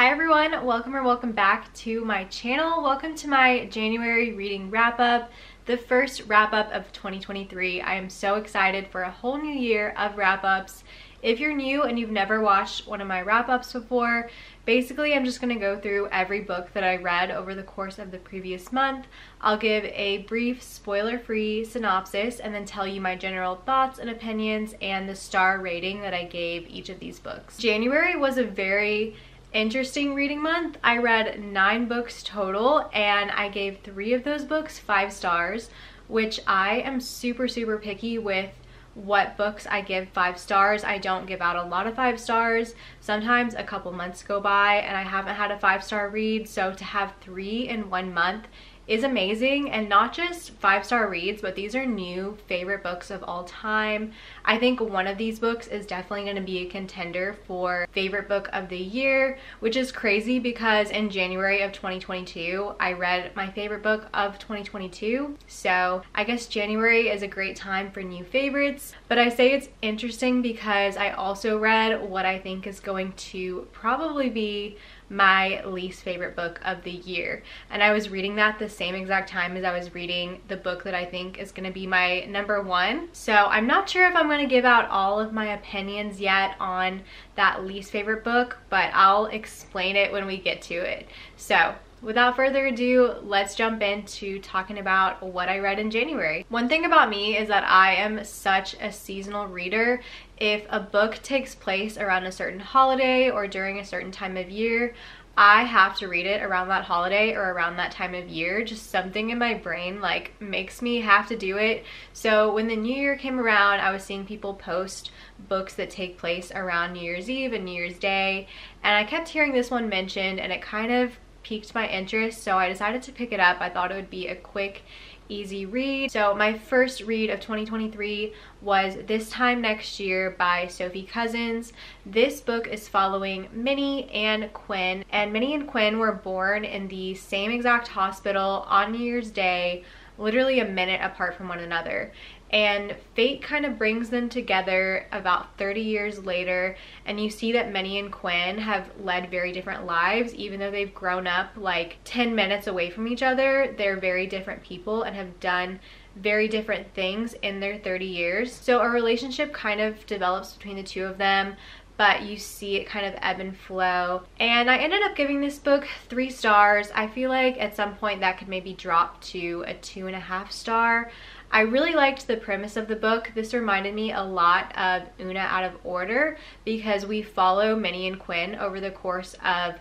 Hi everyone, welcome or welcome back to my channel. Welcome to my January reading wrap up, the first wrap up of 2023. I am so excited for a whole new year of wrap ups. If you're new and you've never watched one of my wrap ups before, basically I'm just going to go through every book that I read over the course of the previous month. I'll give a brief spoiler-free synopsis and then tell you my general thoughts and opinions and the star rating that I gave each of these books. January was a very interesting reading month. I read nine books total and I gave three of those books five stars, which I am super, super picky with what books I give five stars. I don't give out a lot of five stars. Sometimes a couple months go by and I haven't had a five star read. So to have three in one month is amazing. And not just five star reads but these are new favorite books of all time. I think one of these books is definitely going to be a contender for favorite book of the year which is crazy because in january of 2022 i read my favorite book of 2022 so i guess january is a great time for new favorites. But i say it's interesting because i also read what i think is going to probably be my least favorite book of the year. And I was reading that the same exact time as I was reading the book that I think is going to be my number one. So I'm not sure if I'm going to give out all of my opinions yet on that least favorite book, but I'll explain it when we get to it. So without further ado, let's jump into talking about what I read in January. One thing about me is that I am such a seasonal reader. If a book takes place around a certain holiday or during a certain time of year, I have to read it around that holiday or around that time of year. Just something in my brain like makes me have to do it. So when the new year came around, I was seeing people post books that take place around New Year's Eve and New Year's Day. And I kept hearing this one mentioned and it kind of piqued my interest so I decided to pick it up. I thought it would be a quick easy read. So my first read of 2023 was This Time Next Year by Sophie Cousens. This book is following Minnie and Quinn and Minnie and Quinn were born in the same exact hospital on New Year's Day literally a minute apart from one another and fate kind of brings them together about 30 years later and you see that Minnie and Quinn have led very different lives even though they've grown up like 10 minutes away from each other they're very different people and have done very different things in their 30 years so a relationship kind of develops between the two of them but you see it kind of ebb and flow. And I ended up giving this book three stars. I feel like at some point that could maybe drop to a two and a half star. I really liked the premise of the book. This reminded me a lot of Oona Out of Order because we follow Minnie and Quinn over the course of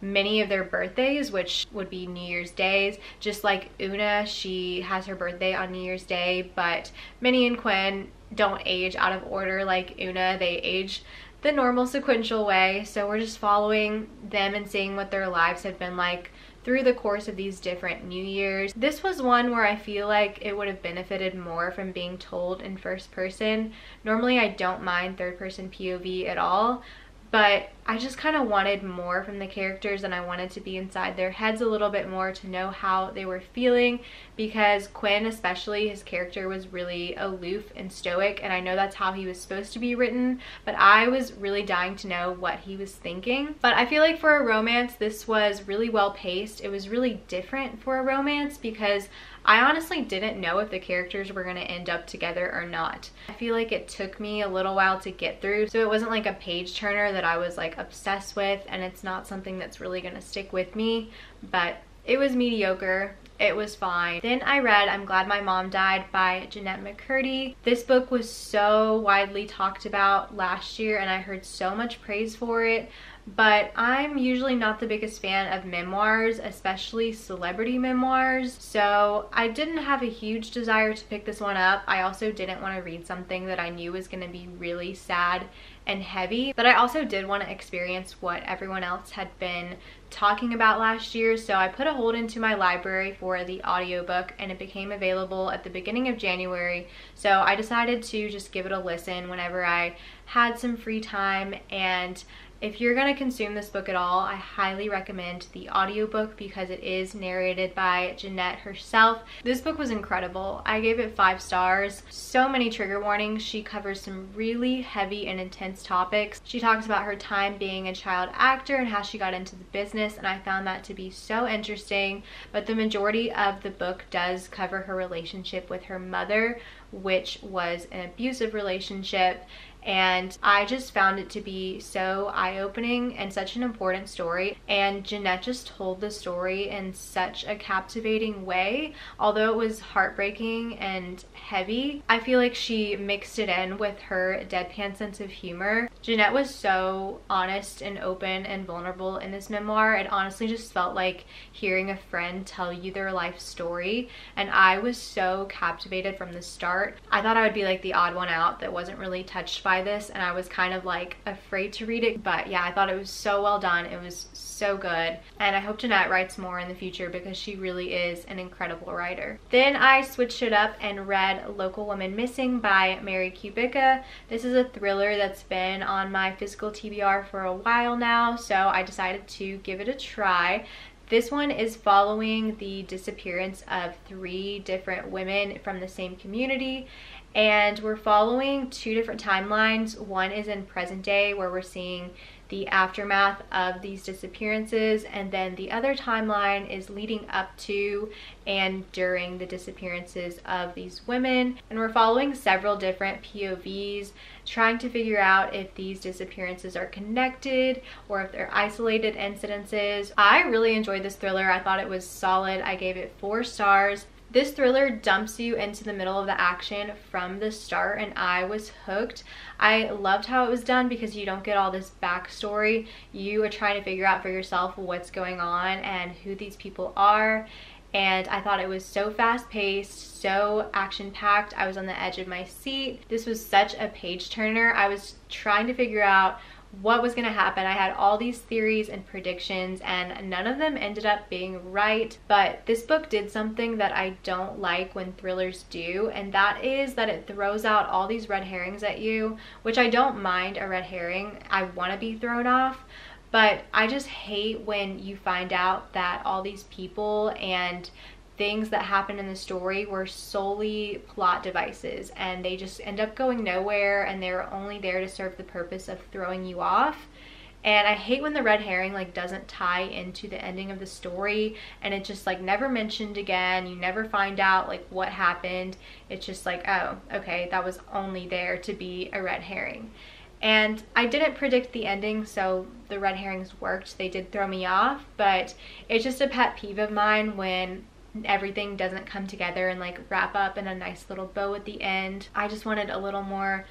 many of their birthdays, which would be New Year's days. Just like Oona, she has her birthday on New Year's Day, but Minnie and Quinn don't age out of order like Oona. They age the normal sequential way. So we're just following them and seeing what their lives have been like through the course of these different New Years. This was one where I feel like it would have benefited more from being told in first person. Normally I don't mind third person POV at all, but I just kind of wanted more from the characters and I wanted to be inside their heads a little bit more to know how they were feeling because Quinn especially his character was really aloof and stoic and I know that's how he was supposed to be written but I was really dying to know what he was thinking. But I feel like for a romance this was really well paced. It was really different for a romance because I honestly didn't know if the characters were going to end up together or not. I feel like it took me a little while to get through so it wasn't like a page turner that I was like obsessed with and it's not something that's really gonna stick with me but it was mediocre it was fine. Then I read I'm Glad My Mom Died by Jennette McCurdy. This book was so widely talked about last year and I heard so much praise for it but I'm usually not the biggest fan of memoirs, especially celebrity memoirs. So I didn't have a huge desire to pick this one up. I also didn't want to read something that I knew was going to be really sad and heavy. But I also did want to experience what everyone else had been talking about last year. So I put a hold into my library for the audiobook and it became available at the beginning of January. So I decided to just give it a listen whenever I had some free time and If you're going to consume this book at all, I highly recommend the audiobook because it is narrated by Jennette herself. This book was incredible. I gave it five stars. So many trigger warnings. She covers some really heavy and intense topics. She talks about her time being a child actor and how she got into the business, and I found that to be so interesting. But the majority of the book does cover her relationship with her mother, which was an abusive relationship and I just found it to be so eye-opening and such an important story. And Jennette just told the story in such a captivating way. Although it was heartbreaking and heavy I feel like she mixed it in with her deadpan sense of humor. Jennette was so honest and open and vulnerable in this memoir. It honestly just felt like hearing a friend tell you their life story. And I was so captivated from the start. I thought I would be like the odd one out that wasn't really touched by this and I was kind of like afraid to read it but yeah I thought it was so well done it was so good and I hope Jennette writes more in the future because she really is an incredible writer. Then I switched it up and read Local Woman Missing by Mary Kubica. This is a thriller that's been on my physical TBR for a while now so I decided to give it a try. This one is following the disappearance of three different women from the same community and we're following two different timelines. One is in present day where we're seeing the aftermath of these disappearances and then the other timeline is leading up to and during the disappearances of these women and we're following several different POVs trying to figure out if these disappearances are connected or if they're isolated incidences. I really enjoyed this thriller. I thought it was solid. I gave it four stars. This thriller dumps you into the middle of the action from the start and I was hooked. I loved how it was done because you don't get all this backstory. You are trying to figure out for yourself what's going on and who these people are and I thought it was so fast paced, so action packed. I was on the edge of my seat. This was such a page turner. I was trying to figure out what was going to happen. I had all these theories and predictions and none of them ended up being right. But this book did something that I don't like when thrillers do and that is that it throws out all these red herrings at you, which I don't mind a red herring. I want to be thrown off. But I just hate when you find out that all these people and things that happen in the story were solely plot devices and they just end up going nowhere and they're only there to serve the purpose of throwing you off. And I hate when the red herring like doesn't tie into the ending of the story and it just like never mentioned again. You never find out like what happened. It's just like, oh, okay, that was only there to be a red herring. And I didn't predict the ending, so the red herrings worked. They did throw me off, but it's just a pet peeve of mine when everything doesn't come together and like wrap up in a nice little bow at the end. I just wanted a little more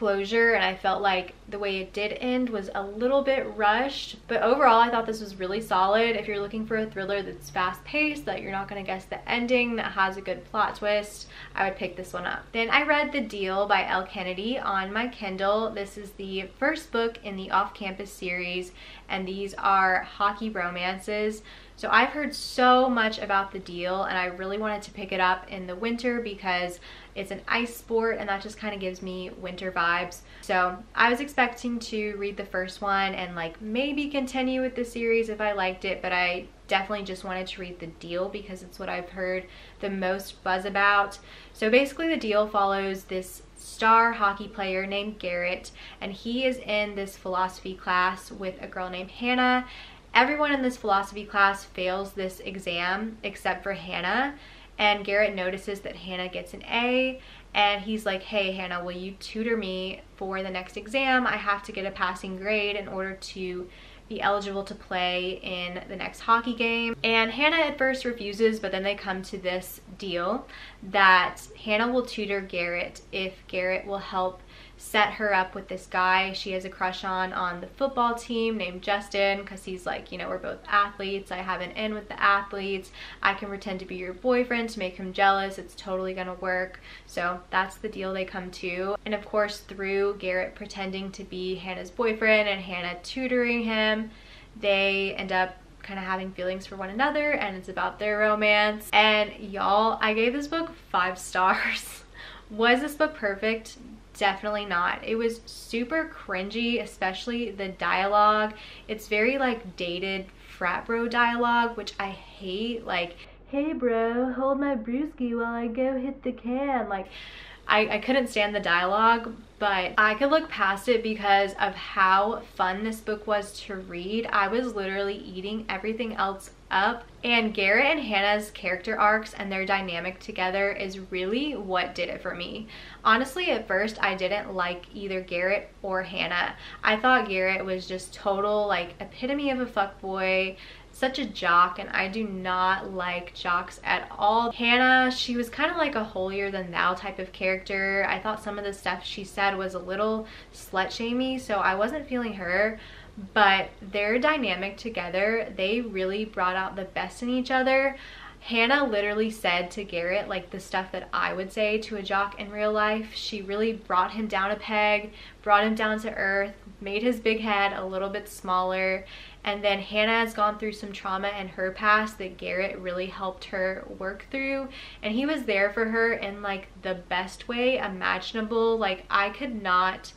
closure and I felt like the way it did end was a little bit rushed. But overall I thought this was really solid. If you're looking for a thriller that's fast paced that you're not going to guess the ending that has a good plot twist I would pick this one up. Then I read The Deal by Elle Kennedy on my Kindle. This is the first book in the off-campus series and these are hockey romances so I've heard so much about the deal and I really wanted to pick it up in the winter because it's an ice sport and that just kind of gives me winter vibes. So I was expecting to read the first one and like maybe continue with the series if I liked it, but I definitely just wanted to read the deal because it's what I've heard the most buzz about. So basically the deal follows this star hockey player named Garrett and he is in this philosophy class with a girl named Hannah Everyone in this philosophy class fails this exam except for Hannah. And Garrett notices that Hannah gets an A and he's like, hey, Hannah, will you tutor me for the next exam? I have to get a passing grade in order to be eligible to play in the next hockey game. And Hannah at first refuses, but then they come to this deal that Hannah will tutor Garrett if Garrett will help set her up with this guy she has a crush on on the football team named Justin because he's like, you know, we're both athletes. I have an in with the athletes. I can pretend to be your boyfriend to make him jealous. It's totally gonna work. So that's the deal they come to. And of course, through Garrett pretending to be Hannah's boyfriend and Hannah tutoring him, they end up kind of having feelings for one another and it's about their romance. And y'all, I gave this book five stars. Was this book perfect? definitely not. It was super cringy, especially the dialogue. It's very like dated frat bro dialogue, which I hate. Like, hey bro, hold my brewski while I go hit the can. Like, I, I couldn't stand the dialogue, but I could look past it because of how fun this book was to read. I was literally eating everything else up. And Garrett and Hannah's character arcs and their dynamic together is really what did it for me. Honestly, at first, I didn't like either Garrett or Hannah. I thought Garrett was just total, like, epitome of a fuckboy, such a jock and I do not like jocks at all. Hannah, she was kind of like a holier than thou type of character. I thought some of the stuff she said was a little slut shamey, so I wasn't feeling her but their dynamic together, they really brought out the best in each other. Hannah literally said to Garrett like the stuff that I would say to a jock in real life. She really brought him down a peg, brought him down to earth, made his big head a little bit smaller. And then Hannah has gone through some trauma in her past that Garrett really helped her work through. And he was there for her in like the best way imaginable. Like I could not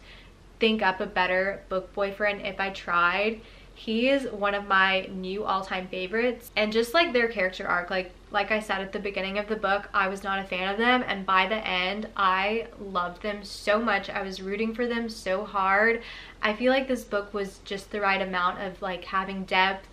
think up a better book boyfriend if I tried. He is one of my new all-time favorites and just like their character arc like like I said at the beginning of the book I was not a fan of them and by the end I loved them so much. I was rooting for them so hard. I feel like this book was just the right amount of like having depth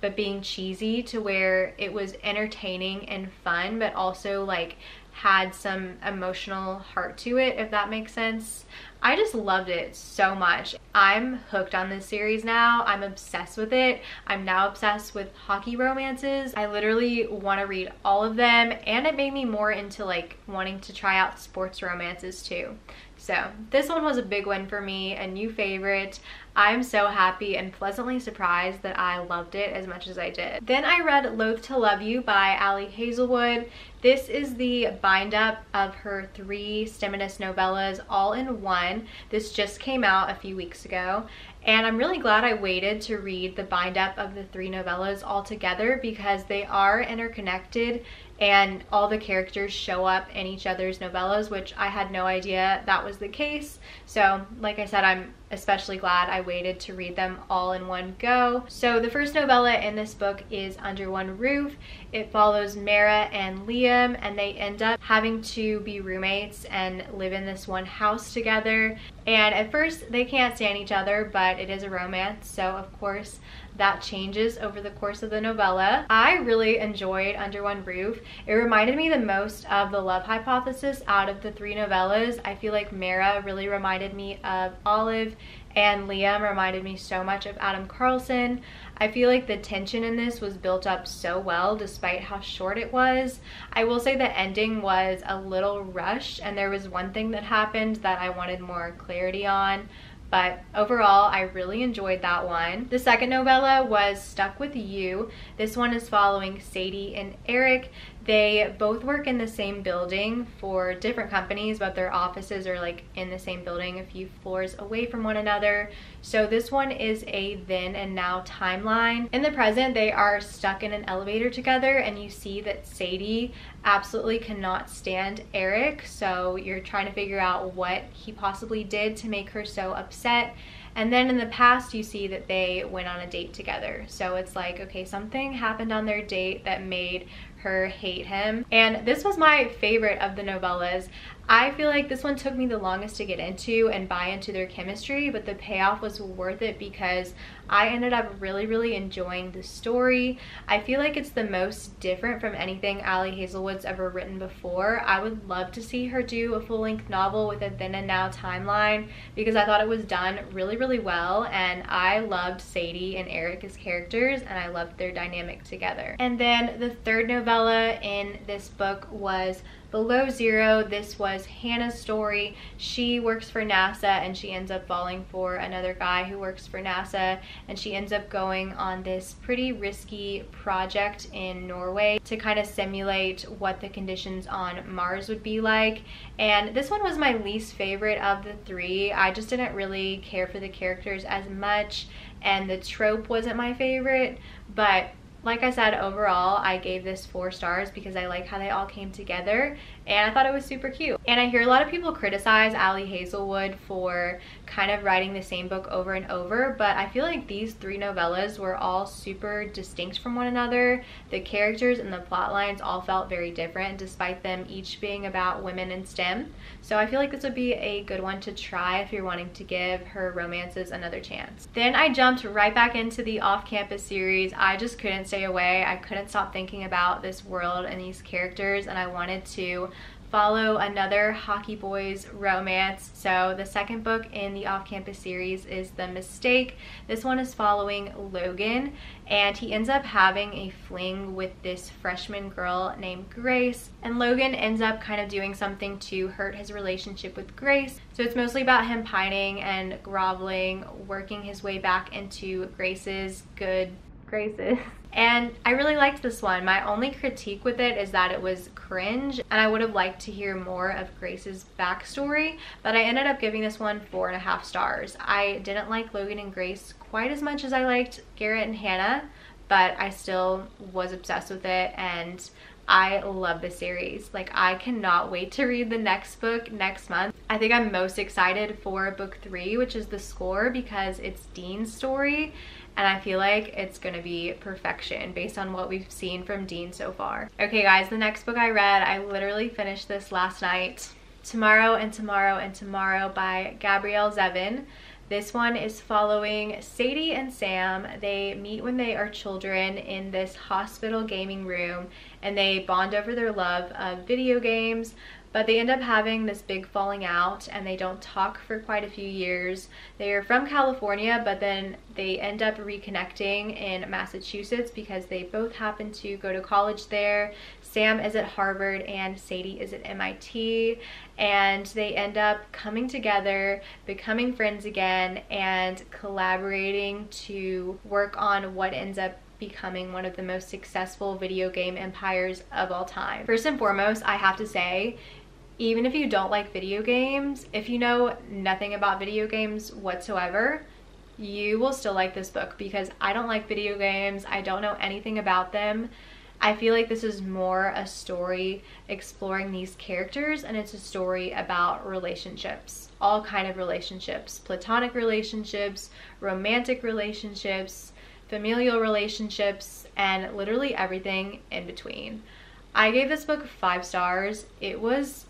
but being cheesy to where it was entertaining and fun but also like had some emotional heart to it if that makes sense I just loved it so much. I'm hooked on this series now. I'm obsessed with it. I'm now obsessed with hockey romances. I literally want to read all of them and it made me more into like wanting to try out sports romances too. So this one was a big one for me, a new favorite. I'm so happy and pleasantly surprised that I loved it as much as I did. Then I read Loath to Love You by Ali Hazelwood. This is the bind up of her three Steminist novellas all in one. This just came out a few weeks ago and I'm really glad I waited to read the bind up of the three novellas all together because they are interconnected and all the characters show up in each other's novellas, which I had no idea that was the case. So, like I said, I'm especially glad I waited to read them all in one go. So the first novella in this book is Under One Roof. It follows Mara and Liam and they end up having to be roommates and live in this one house together. And at first they can't stand each other, but it is a romance. So of course that changes over the course of the novella. I really enjoyed Under One Roof. It reminded me the most of The Love Hypothesis out of the three novellas. I feel like Mara really reminded me of Olive and Liam reminded me so much of Adam Carlsen. I feel like the tension in this was built up so well despite how short it was. I will say the ending was a little rushed and there was one thing that happened that I wanted more clarity on but overall I really enjoyed that one. The second novella was Stuck With You. This one is following Sadie and Eric. They both work in the same building for different companies, but their offices are like in the same building a few floors away from one another. So this one is a then and now timeline. In the present, they are stuck in an elevator together and you see that Sadie absolutely cannot stand Eric. So you're trying to figure out what he possibly did to make her so upset. And then in the past, you see that they went on a date together. So it's like, okay, something happened on their date that made her hate him. And this was my favorite of the novellas. I feel like this one took me the longest to get into and buy into their chemistry, but the payoff was worth it because I ended up really, really enjoying the story. I feel like it's the most different from anything Ali Hazelwood's ever written before. I would love to see her do a full-length novel with a then and now timeline because I thought it was done really, really well and I loved Sadie and Eric as characters and I loved their dynamic together. And then the third novella in this book was Below Zero, this was Hannah's story. She works for NASA and she ends up falling for another guy who works for NASA and she ends up going on this pretty risky project in Norway to kind of simulate what the conditions on Mars would be like. And this one was my least favorite of the three. I just didn't really care for the characters as much and the trope wasn't my favorite, but like I said, overall, I gave this four stars because I like how they all came together and I thought it was super cute. And I hear a lot of people criticize Ali Hazelwood for kind of writing the same book over and over, but I feel like these three novellas were all super distinct from one another. The characters and the plot lines all felt very different despite them each being about women in STEM. So I feel like this would be a good one to try if you're wanting to give her romances another chance. Then I jumped right back into the off-campus series. I just couldn't stay away. I couldn't stop thinking about this world and these characters and I wanted to follow another Hockey Boys romance. So the second book in the off-campus series is The Mistake. This one is following Logan and he ends up having a fling with this freshman girl named Grace and Logan ends up kind of doing something to hurt his relationship with Grace. So it's mostly about him pining and groveling, working his way back into Grace's good graces. And I really liked this one. My only critique with it is that it was cringe and I would have liked to hear more of Grace's backstory, but I ended up giving this one four and a half stars. I didn't like Logan and Grace quite as much as I liked Garrett and Hannah, but I still was obsessed with it and I love the series. Like I cannot wait to read the next book next month. I think I'm most excited for book three, which is The Score because it's Dean's story and I feel like it's gonna be perfection based on what we've seen from Dean so far. Okay guys, the next book I read, I literally finished this last night. Tomorrow and Tomorrow and Tomorrow by Gabrielle Zevin. This one is following Sadie and Sam. They meet when they are children in this hospital gaming room and they bond over their love of video games, but they end up having this big falling out and they don't talk for quite a few years. They are from California, but then they end up reconnecting in Massachusetts because they both happen to go to college there. Sam is at Harvard and Sadie is at MIT and they end up coming together, becoming friends again, and collaborating to work on what ends up becoming one of the most successful video game empires of all time. First and foremost, I have to say, even if you don't like video games, if you know nothing about video games whatsoever, you will still like this book because I don't like video games. I don't know anything about them. I feel like this is more a story exploring these characters and it's a story about relationships, all kind of relationships, platonic relationships, romantic relationships, familial relationships, and literally everything in between. I gave this book five stars. It was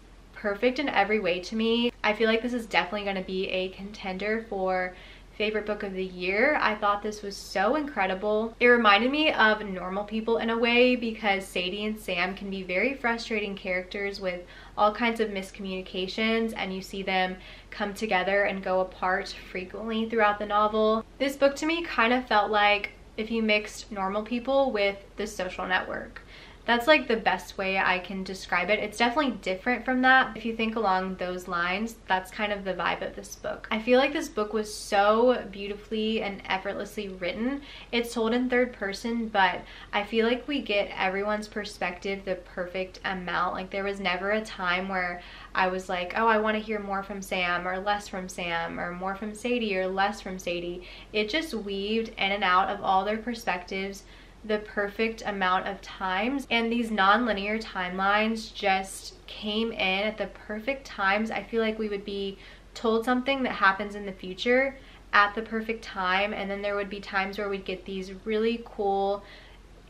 perfect in every way to me. I feel like this is definitely going to be a contender for favorite book of the year. I thought this was so incredible. It reminded me of normal people in a way because Sadie and Sam can be very frustrating characters with all kinds of miscommunications and you see them come together and go apart frequently throughout the novel. This book to me kind of felt like if you mixed normal people with the social network. That's like the best way I can describe it. It's definitely different from that. If you think along those lines, that's kind of the vibe of this book. I feel like this book was so beautifully and effortlessly written. It's told in third person, but I feel like we get everyone's perspective the perfect amount. Like there was never a time where I was like, oh, I want to hear more from Sam or less from Sam or more from Sadie or less from Sadie. It just weaved in and out of all their perspectives the perfect amount of times and these non-linear timelines just came in at the perfect times. I feel like we would be told something that happens in the future at the perfect time and then there would be times where we'd get these really cool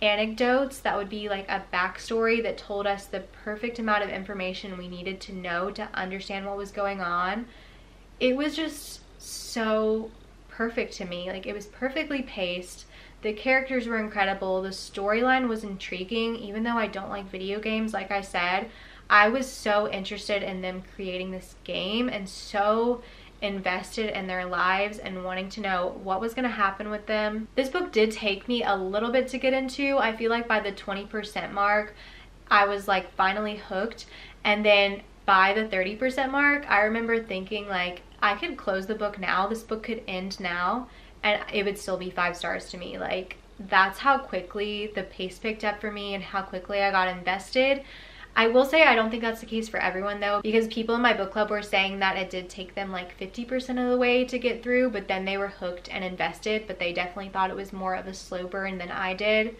anecdotes that would be like a backstory that told us the perfect amount of information we needed to know to understand what was going on. It was just so perfect to me. Like it was perfectly paced. The characters were incredible. The storyline was intriguing. Even though I don't like video games, like I said, I was so interested in them creating this game and so invested in their lives and wanting to know what was going to happen with them. This book did take me a little bit to get into. I feel like by the 20% mark, I was like finally hooked. And then by the 30% mark, I remember thinking like, I could close the book now. This book could end now and it would still be five stars to me. Like that's how quickly the pace picked up for me and how quickly I got invested. I will say I don't think that's the case for everyone though because people in my book club were saying that it did take them like 50% of the way to get through but then they were hooked and invested but they definitely thought it was more of a slow burn than I did.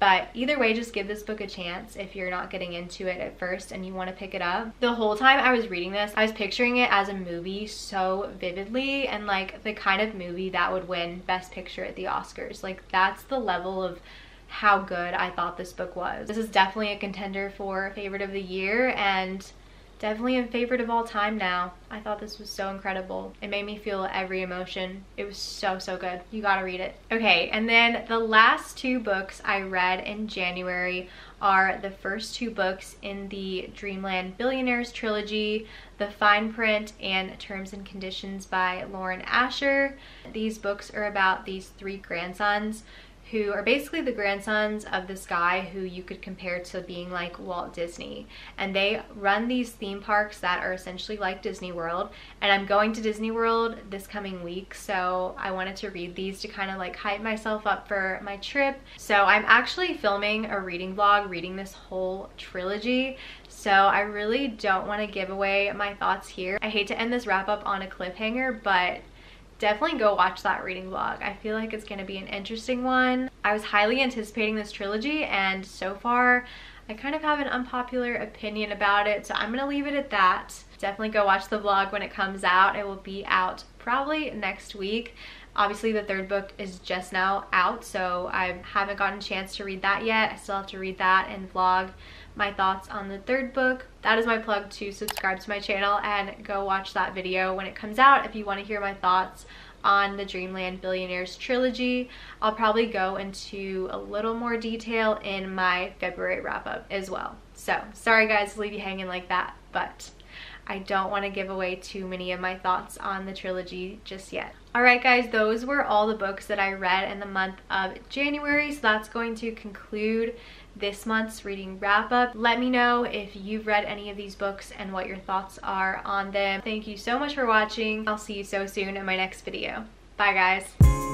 But either way, just give this book a chance if you're not getting into it at first and you want to pick it up. The whole time I was reading this, I was picturing it as a movie so vividly and like the kind of movie that would win Best Picture at the Oscars. Like that's the level of how good I thought this book was. This is definitely a contender for favorite of the year and definitely a favorite of all time now. I thought this was so incredible. It made me feel every emotion. It was so, so good. You gotta read it. Okay, and then the last two books I read in January are the first two books in the Dreamland Billionaires trilogy, The Fine Print and Terms and Conditions by Lauren Asher. These books are about these three grandsons who are basically the grandsons of this guy who you could compare to being like Walt Disney. And they run these theme parks that are essentially like Disney World. And I'm going to Disney World this coming week, so I wanted to read these to kind of like hype myself up for my trip. So I'm actually filming a reading vlog, reading this whole trilogy. So I really don't want to give away my thoughts here. I hate to end this wrap up on a cliffhanger, but definitely go watch that reading vlog. I feel like it's going to be an interesting one. I was highly anticipating this trilogy and so far I kind of have an unpopular opinion about it so I'm going to leave it at that. Definitely go watch the vlog when it comes out. It will be out probably next week. Obviously the third book is just now out so I haven't gotten a chance to read that yet. I still have to read that and vlog my thoughts on the third book. That is my plug to subscribe to my channel and go watch that video when it comes out if you want to hear my thoughts on the Dreamland Billionaires trilogy. I'll probably go into a little more detail in my February wrap up as well. So sorry guys to leave you hanging like that, but I don't want to give away too many of my thoughts on the trilogy just yet. Alright guys, those were all the books that I read in the month of January, so that's going to conclude this month's reading wrap up. Let me know if you've read any of these books and what your thoughts are on them. Thank you so much for watching. I'll see you so soon in my next video. Bye guys.